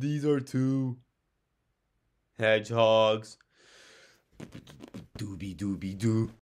These are two hedgehogs. Dooby dooby doo.